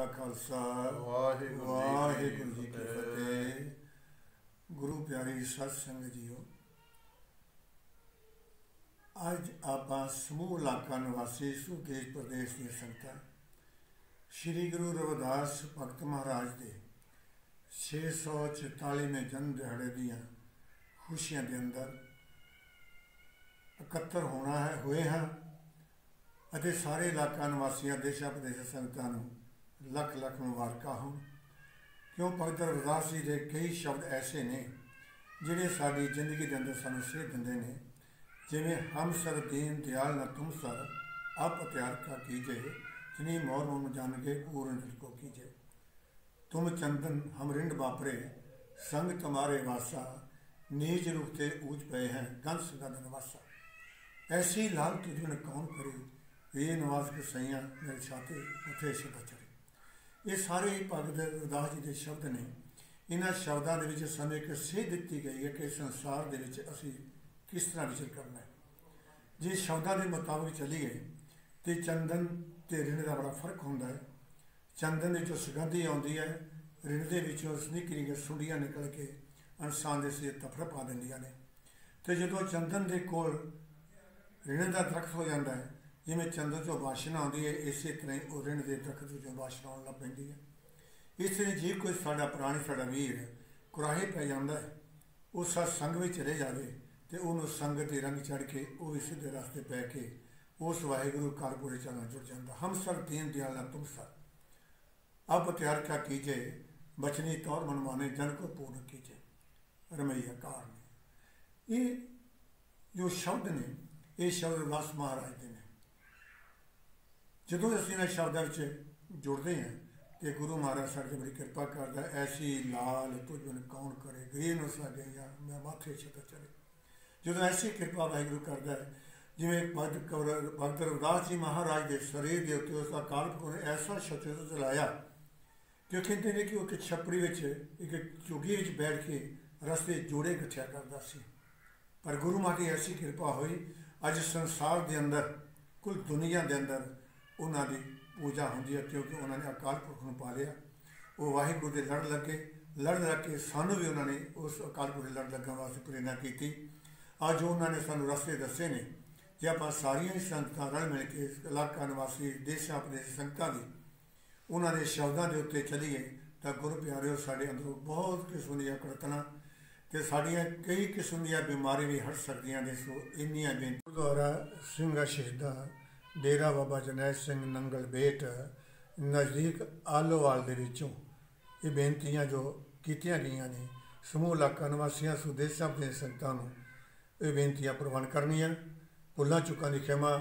ਕਾ ਖਾਲਸਾ ਵਾਹਿਗੁਰੂ ਵਾਹਿਗੁਰੂ ਜੀ ਕੀ ਫਤਿਹ। ਗੁਰੂ ਪਿਆਰੀ ਸਤ ਸੰਗਤ ਜੀਓ ਅੱਜ ਆਪਾਂ ਸਮੂਹ ਇਲਾਕਾ ਨਿਵਾਸੀ ਸੁਕੇਸ਼ ਪ੍ਰਦੇਸ਼ ਦੀਆਂ ਸੰਗਤਾਂ ਸ੍ਰੀ ਗੁਰੂ ਰਵਿਦਾਸ ਭਗਤ ਮਹਾਰਾਜ ਦੇ 644ਵੇਂ ਜਨਮ ਦਿਹਾੜੇ ਦੀਆਂ ਖੁਸ਼ੀਆਂ ਦੇ ਅੰਦਰ ਇਕੱਤਰ ਹੋਣਾ ਹੈ ਹੋਏ ਹਾਂ ਅਤੇ ਸਾਰੇ ਇਲਾਕਾ ਨਿਵਾਸੀਆਂ ਦੇਸ਼ਾਂ ਵਿਦੇਸ਼ਾਂ ਸੰਗਤਾਂ ਨੂੰ ਲੱਖ ਲੱਖ ਮੁਬਾਰਕਾਂ ਹੋਣ। ਕਿਉਂ ਭਗਤ ਰਵਿਦਾਸ ਜੀ ਦੇ ਕਈ ਸ਼ਬਦ ਐਸੇ ਨੇ, ਜਿਹੜੇ ਸਾਡੀ ਜ਼ਿੰਦਗੀ ਦੇ ਅੰਦਰ ਸਾਨੂੰ ਸੇਧ ਦਿੰਦੇ ਨੇ। ਜਿਵੇਂ, ਹਮ ਸਰ ਦੀਨ ਦਿਆਲ ਨਾ ਤੁਮ ਸਰ ਆਪ ਤਿਆਰ ਕਾ ਕੀਜੇ, ਜਿਨੀ ਮੋਰ ਮਮ ਜਾਣ ਕੇ ਪੂਰਨ ਦਿਲ ਕੋ ਕੀਜੇ। ਤੁਮ ਚੰਦਨ ਹਮ ਰਿੰਡ ਬਾਪਰੇ ਸੰਗ ਤੁਮਾਰੇ ਵਾਸਾ, ਨੀਚ ਰੂਪ ਤੇ ਊਚ ਪਏ ਹੈ, ਗੰਸ ਗਦਨ ਵਾਸਾ ਐਸੀ ਲਾਲ ਤੁਝਨ ਕੌਣ ਕਰੇ, ਇਹ ਨਵਾਜ਼ ਕੇ ਸਈਆਂ ਮੇਰੇ ਛਾਤੇ ਉਥੇ ਸ਼ਬਦ ਚੜੇ ਇਹ ਸਾਰੇ ਹੀ ਭਗਤ ਰਵਿਦਾਸ ਜੀ ਦੇ ਸ਼ਬਦ ਨੇ। ਇਹਨਾਂ ਸ਼ਬਦਾਂ ਦੇ ਵਿੱਚ ਸਾਨੂੰ ਇੱਕ ਸੇਧ ਦਿੱਤੀ ਗਈ ਹੈ ਕਿ ਸੰਸਾਰ ਦੇ ਵਿੱਚ ਅਸੀਂ ਕਿਸ ਤਰ੍ਹਾਂ ਵਿਚਰ ਕਰਨਾ ਹੈ। ਜੇ ਸ਼ਬਦਾਂ ਦੇ ਮੁਤਾਬਕ ਚੱਲੀਏ, ਤੇ ਚੰਦਨ ਤੇ ਰਿਣ ਦਾ ਬੜਾ ਫ਼ਰਕ ਹੁੰਦਾ ਹੈ। ਚੰਦਨ ਦੇ ਜੋ ਸੁਗੰਧੀ ਆਉਂਦੀ ਹੈ ਰਿਣ ਦੇ ਵਿੱਚੋਂ ਨਿਕਲੀਆਂ ਸੁੰਡੀਆਂ ਨਿਕਲ ਕੇ ਇਨਸਾਨ ਦੇ ਸਿਰ ਤਫਰ ਪਾ ਦਿੰਦੀਆਂ ਨੇ। ਤੇ ਜਦੋਂ ਚੰਦਨ ਦੇ ਕੋਲ ਰਿਣ ਦਾ ਦਰਖਤ ਹੋ ਜਾਂਦਾ ਹੈ ਜਿਵੇਂ ਚੰਦਰ ਚੋਂ ਵਾਸ਼ਨਾ ਆਉਂਦੀ ਹੈ, ਇਸੇ ਤਰ੍ਹਾਂ ਹੀ ਉਹ ਰਿਣ ਦੇ ਦਰਖਤ ਵਿੱਚੋਂ ਵਾਸ਼ਨਾ ਆਉਣ ਲੱਗ ਪੈਂਦੀ ਹੈ। ਇਸ ਲਈ ਜੇ ਕੋਈ ਸਾਡਾ ਪ੍ਰਾਣੀ, ਸਾਡਾ ਵੀਰ ਕੁਰਾਹੇ ਪੈ ਜਾਂਦਾ ਹੈ, ਉਹ ਸਤ ਸੰਗ ਵਿੱਚ ਰਹਿ ਜਾਵੇ ਤੇ ਉਹਨੂੰ ਸੰਗਤ ਦੇ ਰੰਗ ਚੜ ਕੇ ਉਹ ਵੀ ਸਿੱਧੇ ਰਸਤੇ ਪੈ ਕੇ ਉਸ ਵਾਹਿਗੁਰੂ ਕਾਰਪੂਰੇ ਚਲਣਾ ਜੁੜ ਜਾਂਦਾ। ਹਮ ਸਰ ਦੀਨ ਦਿਆਲਾ ਤੁਮ ਸਰ। ਅਬ ਤਿਆਰ ਕਾ ਕੀਜੇ, ਬਚਨੀ ਤੌਰ ਮਨਮਾਨੇ, ਜਨ ਕੋ ਪੂਰਨ ਕੀਜੇ। ਰਮਈਆ ਕਾਰ ਨੇ ਇਹ ਜੋ ਸ਼ਬਦ ਨੇ, ਇਹ ਸ਼ਬਦ ਰਸ ਮਹਾਰਾਜ ਦੇ ਨੇ। ਜਦੋਂ ਅਸੀਂ ਇਹਨਾਂ ਸ਼ਬਦਾਂ ਵਿੱਚ ਜੁੜਦੇ ਹਾਂ ਤੇ ਗੁਰੂ ਮਹਾਰਾਜ ਸਾਡੇ ਬੜੀ ਕਿਰਪਾ ਕਰਦਾ, ਐਸੀ ਲਾਲ ਤੁਝ ਕੌਣ ਕਰੇ ਗ੍ਰੀ ਨੂੰ ਸਾਡੇ ਜਾਂ ਮੈਂ ਮਾਥੇ ਛਤ ਚਲੇ ਜਦੋਂ ਐਸੀ ਕਿਰਪਾ ਵਾਹਿਗੁਰੂ ਕਰਦਾ ਹੈ, ਜਿਵੇਂ ਭਗਤ ਕੌਰ, ਭਗਤ ਰਵਿਦਾਸ ਜੀ ਮਹਾਰਾਜ ਦੇ ਸਰੀਰ ਦੇ ਉੱਤੇ ਉਸ ਦਾ ਕਾਲਪ ਨੇ ਐਸਾ ਸ਼ਤਰ ਚਲਾਇਆ ਕਿ ਕਹਿੰਦੇ ਨੇ ਕਿ ਉਹ ਇੱਕ ਛੱਪੜੀ ਵਿੱਚ, ਇੱਕ ਚੁਗੀ ਵਿੱਚ ਬੈਠ ਕੇ ਰਸਤੇ ਜੋੜੇ ਇਕੱਠਿਆ ਕਰਦਾ ਸੀ। ਪਰ ਗੁਰੂ ਮਾਤਾ ਦੀ ਐਸੀ ਕਿਰਪਾ ਹੋਈ, ਅੱਜ ਸੰਸਾਰ ਦੇ ਅੰਦਰ, ਕੁੱਲ ਦੁਨੀਆ ਦੇ ਅੰਦਰ ਉਹਨਾਂ ਦੀ ਪੂਜਾ ਹੁੰਦੀ ਹੈ ਕਿਉਂਕਿ ਉਹਨਾਂ ਨੇ ਅਕਾਲ ਪੁਰਖ ਨੂੰ ਪਾ ਲਿਆ। ਉਹ ਵਾਹਿਗੁਰੂ ਦੇ ਲੜ ਲੱਗੇ। ਲੜ ਲੱਗ ਕੇ ਸਾਨੂੰ ਵੀ ਉਹਨਾਂ ਨੇ ਉਸ ਅਕਾਲ ਪੁਰਖ ਦੇ ਲੜ ਲੱਗਣ ਵਾਸਤੇ ਪ੍ਰੇਰਣਾ ਕੀਤੀ। ਅੱਜ ਉਹਨਾਂ ਨੇ ਸਾਨੂੰ ਰਸਤੇ ਦੱਸੇ ਨੇ। ਜੇ ਆਪਾਂ ਸਾਰੀਆਂ ਹੀ ਸੰਗਤਾਂ ਰਲ ਮਿਲ ਕੇ ਇਲਾਕਾ ਨਿਵਾਸੀ ਦੇਸ਼ਾਂ ਆਪਣੇ ਸੰਗਤਾਂ ਦੀ ਉਹਨਾਂ ਦੇ ਸ਼ਬਦਾਂ ਦੇ ਉੱਤੇ ਚੱਲੀਏ ਤਾਂ ਗੁਰੂ ਪਿਆਰਿਓ, ਸਾਡੇ ਅੰਦਰੋਂ ਬਹੁਤ ਕਿਸਮ ਦੀਆਂ ਕਰਤਨਾ ਤੇ ਸਾਡੀਆਂ ਕਈ ਕਿਸਮ ਦੀਆਂ ਬਿਮਾਰੀਆਂ ਵੀ ਹਟ ਸਕਦੀਆਂ ਨੇ। ਸੋ ਇੰਨੀਆਂ ਬੇਨ ਗੁਰਦੁਆਰਾ ਸਿੰਘਾ ਸ਼ਹੀਦਾ ਡੇਰਾ ਬਾਬਾ ਜਨੈਲ ਸਿੰਘ ਨੰਗਲ ਬੇਟ ਨਜ਼ਦੀਕ ਆਲੋਵਾਲ ਦੇ ਵਿੱਚੋਂ ਇਹ ਬੇਨਤੀਆਂ ਜੋ ਕੀਤੀਆਂ ਗਈਆਂ ਨੇ ਸਮੂਹ ਇਲਾਕਾ ਨਿਵਾਸੀਆਂ ਸੁਦੇਸ਼ਾਂ ਦੇ ਸੰਗਤਾਂ ਨੂੰ ਇਹ ਬੇਨਤੀਆਂ ਪ੍ਰਵਾਨ ਕਰਨੀਆਂ। ਭੁੱਲਾਂ ਚੁੱਕਾਂ ਦੀ ਖਿਮਾ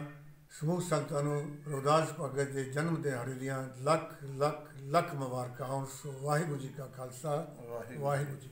ਸਮੂਹ ਸੰਗਤਾਂ ਨੂੰ ਰਵਿਦਾਸ ਭਗਤ ਦੇ ਜਨਮ ਦਿਹਾੜੇ ਦੀਆਂ ਲੱਖ ਲੱਖ ਲੱਖ ਮੁਬਾਰਕਾਂ ਸੋ ਵਾਹਿਗੁਰੂ ਜੀ ਕਾ ਖਾਲਸਾ ਵਾਹਿਗੁਰੂ ਜੀ